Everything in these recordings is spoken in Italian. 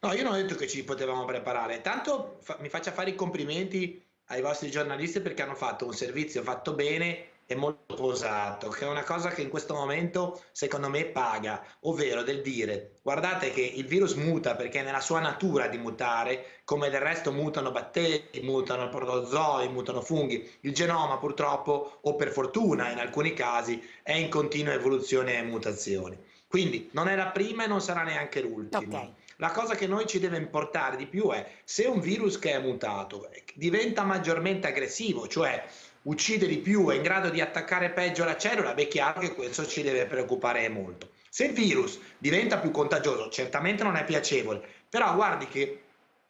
No, io non ho detto che ci potevamo preparare, tanto fa- mi faccia fare i complimenti ai vostri giornalisti perché hanno fatto un servizio fatto bene e molto posato, che è una cosa che in questo momento secondo me paga, ovvero del dire guardate che il virus muta perché è nella sua natura di mutare, come del resto mutano batteri, mutano protozoi, mutano funghi, il genoma purtroppo o per fortuna in alcuni casi è in continua evoluzione e mutazione. Quindi non è la prima e non sarà neanche l'ultima. Ok. La cosa che noi ci deve importare di più è se un virus che è mutato diventa maggiormente aggressivo, cioè uccide di più, è in grado di attaccare peggio la cellula, beh, è chiaro che questo ci deve preoccupare molto. Se il virus diventa più contagioso, certamente non è piacevole, però guardi che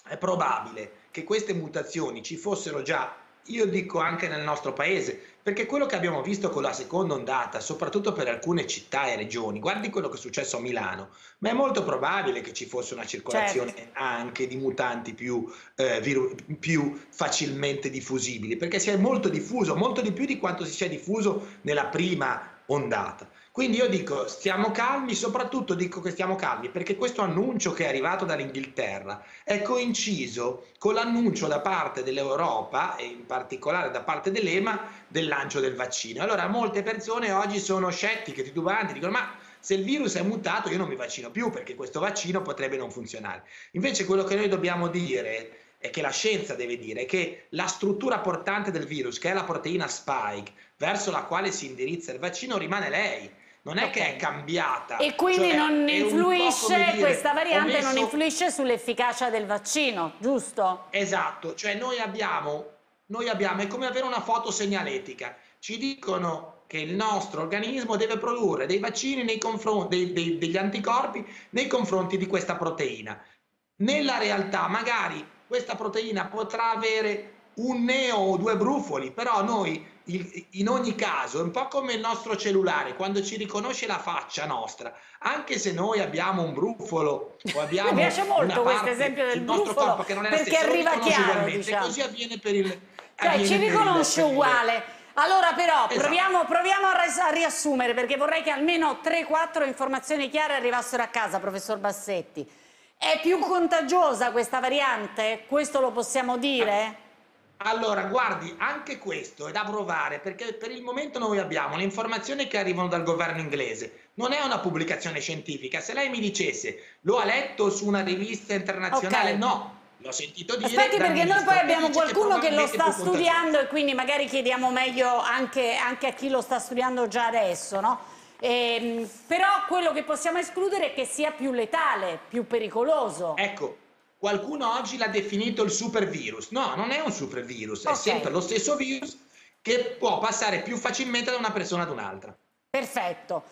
è probabile che queste mutazioni ci fossero già io dico anche nel nostro paese, perché quello che abbiamo visto con la seconda ondata, soprattutto per alcune città e regioni, guardi quello che è successo a Milano, ma è molto probabile che ci fosse una circolazione Certo. anche di mutanti più, eh, viru- più facilmente diffusibili, perché si è molto diffuso, molto di più di quanto si sia diffuso nella prima ondata. Quindi io dico stiamo calmi, soprattutto dico che stiamo calmi perché questo annuncio che è arrivato dall'Inghilterra è coinciso con l'annuncio da parte dell'Europa e in particolare da parte dell'EMA del lancio del vaccino. Allora molte persone oggi sono scettiche, titubanti, dicono ma se il virus è mutato io non mi vaccino più perché questo vaccino potrebbe non funzionare. Invece quello che noi dobbiamo dire e che la scienza deve dire che la struttura portante del virus, che è la proteina spike, verso la quale si indirizza il vaccino, rimane lei. Non è che è cambiata. E quindi cioè, non influisce, dire, questa variante non messo- influisce sull'efficacia del vaccino, giusto? Esatto, cioè noi abbiamo, noi abbiamo, è come avere una foto segnaletica. Ci dicono che il nostro organismo deve produrre dei vaccini nei confronti, dei- dei- degli anticorpi nei confronti di questa proteina. Nella realtà, magari questa proteina potrà avere un neo o due brufoli, però noi in ogni caso è un po' come il nostro cellulare, quando ci riconosce la faccia nostra, anche se noi abbiamo un brufolo o abbiamo Mi piace molto questo esempio del nostro brufolo, corpo che non è perché stessa, arriva chiaro, diciamo. così avviene per il Cioè ci riconosce uguale. Allora però Esatto. proviamo, proviamo a riassumere perché vorrei che almeno 3-4 informazioni chiare arrivassero a casa, professor Bassetti. È più contagiosa questa variante? Questo lo possiamo dire? Allora, guardi, anche questo è da provare perché per il momento noi abbiamo le informazioni che arrivano dal governo inglese. Non è una pubblicazione scientifica. Se lei mi dicesse lo ha letto su una rivista internazionale, Ok. no. L'ho sentito dire. Aspetti perché noi poi che abbiamo qualcuno che lo probabilmente sta studiando e quindi magari chiediamo meglio anche, anche a chi lo sta studiando già adesso, no? Ehm, però quello che possiamo escludere è che sia più letale, più pericoloso. Ecco, qualcuno oggi l'ha definito il supervirus. No, non è un supervirus, è Ok. sempre lo stesso virus che può passare più facilmente da una persona ad un'altra. Perfetto.